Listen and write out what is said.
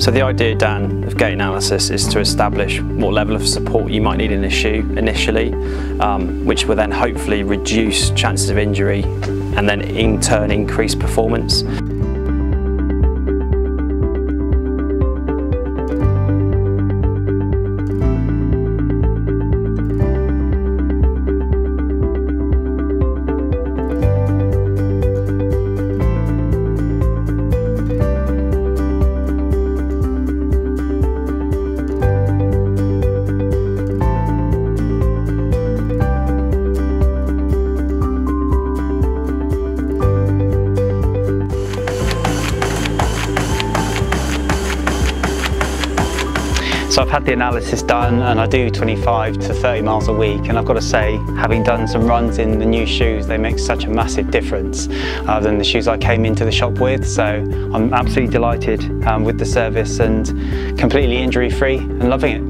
So the idea, Dan, of gait analysis is to establish what level of support you might need in a shoe initially, um, which will then hopefully reduce chances of injury and then in turn increase performance. So I've had the analysis done and I do 25 to 30 miles a week and I've got to say, having done some runs in the new shoes, they make such a massive difference uh, than the shoes I came into the shop with. So I'm absolutely delighted um, with the service and completely injury free and loving it.